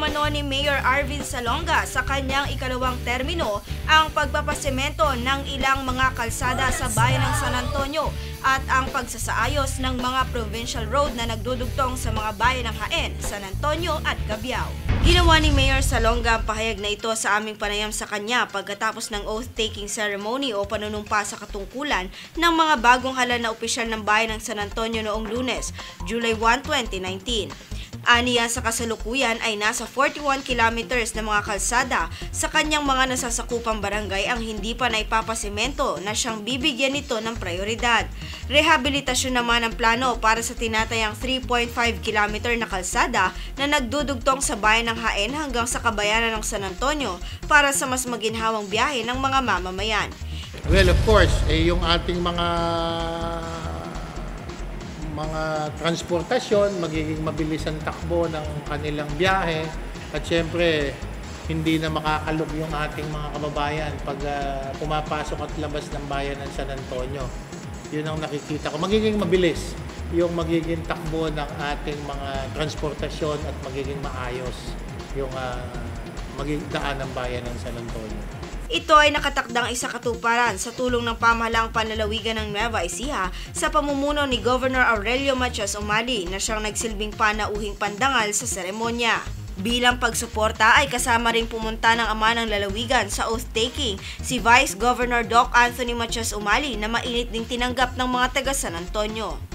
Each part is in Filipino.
umano ni Mayor Arvin Salonga sa kanyang ikalawang termino ang pagpapasemento ng ilang mga kalsada sa bayan ng San Antonio at ang pagsasaayos ng mga provincial road na nagdudugtong sa mga bayan ng Haen, San Antonio at Cabiao. Ginawa ni Mayor Salonga ang pahayag na ito sa aming panayam sa kanya pagkatapos ng oath-taking ceremony o panunumpa sa katungkulan ng mga bagong halal na opisyal ng bayan ng San Antonio noong lunes, July 1, 2019. Aniya sa kasalukuyan ay nasa 41 kilometers na mga kalsada sa kanyang mga nasasakupang barangay ang hindi pa naipapasemento na siyang bibigyan nito ng prioridad. Rehabilitasyon naman ang plano para sa tinatayang 3.5 kilometer na kalsada na nagdudugtong sa bayan ng Haen hanggang sa kabayanan ng San Antonio para sa mas maginhawang biyahe ng mga mamamayan. Well, of course, eh, yung ating mga mga transportasyon, magiging mabilis ang takbo ng kanilang biyahe at syempre hindi na makakalog yung ating mga kababayan pag ah, pumapasok at labas ng bayan ng San Antonio. Yun ang nakikita ko. Magiging mabilis yung magiging takbo ng ating mga transportasyon at magiging maayos yung ah, magiging daan ng bayan ng San Antonio. Ito ay nakatakdang isa katuparan sa tulong ng pamahalaang panlalawigan ng Nueva Ecija sa pamumuno ni Governor Aurelio Matias Umali na siyang nagsilbing panauhing pandangal sa seremonya. Bilang pagsuporta ay kasama rin pumunta ng ama ng lalawigan sa oath-taking si Vice Governor Doc Anthony Matias Umali na mainit ding tinanggap ng mga taga San Antonio.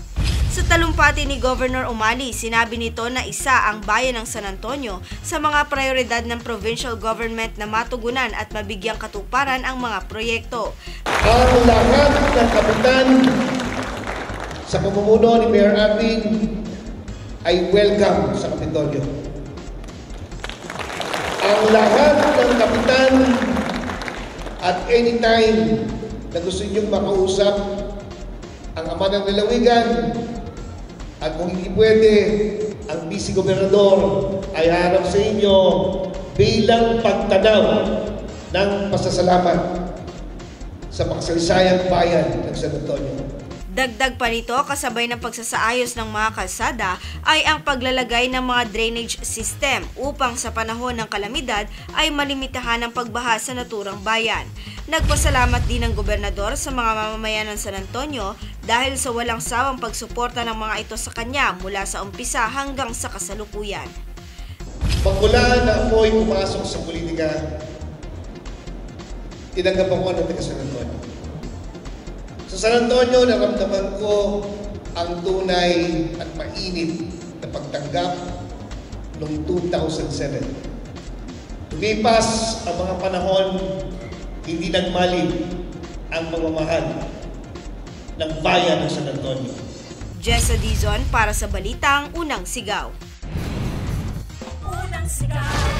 Sa talumpati ni Governor Umali, sinabi nito na isa ang bayan ng San Antonio sa mga prioridad ng provincial government na matugunan at mabigyang katuparan ang mga proyekto. ang lahat ng kapitan sa pamumuno ni Mayor Arvin ay welcome sa Kapitolyo. Ang lahat ng kapitan at anytime na gusto niyong makausap ang ama ng lalawigan at kung hindi pwede, ang vice gobernador ay harap sa inyo bilang pagtanaw ng pasasalamat sa makasaysayang bayan ng San Antonio. Dagdag pa nito, kasabay ng pagsasaayos ng mga kalsada ay ang paglalagay ng mga drainage system upang sa panahon ng kalamidad ay malimitahan ang pagbaha sa naturang bayan. Nagpasalamat din ang gobernador sa mga mamamayan ng San Antonio dahil sa walang sawang pagsuporta ng mga ito sa kanya mula sa umpisa hanggang sa kasalukuyan. Magmula na ako'y pumasok sa politika, tinanggap ako ng taga San Antonio. Sa San Antonio, naramdaman ko ang tunay at mainit na pagtanggap noong 2007. Lumipas ang mga panahon, hindi nagmali ang pamamahal ng bayan ng San Antonio. Jessa Dizon para sa Balitang Unang Sigaw. Unang sigaw